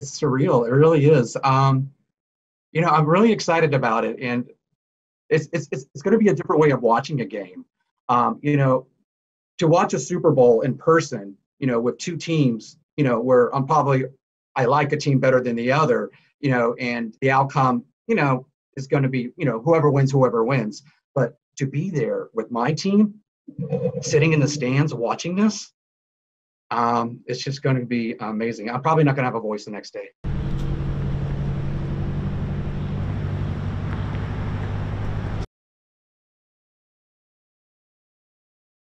it's surreal. It really is. Um, you know, I'm really excited about it, and it's it's it's, going to be a different way of watching a game. Um, you know, to watch a Super Bowl in person, you know, with two teams, you know, where I'm probably I like a team better than the other, you know, and the outcome, you know, is going to be, you know, whoever wins, whoever wins. But to be there with my team, sitting in the stands watching this, um, it's just going to be amazing. I'm probably not going to have a voice the next day.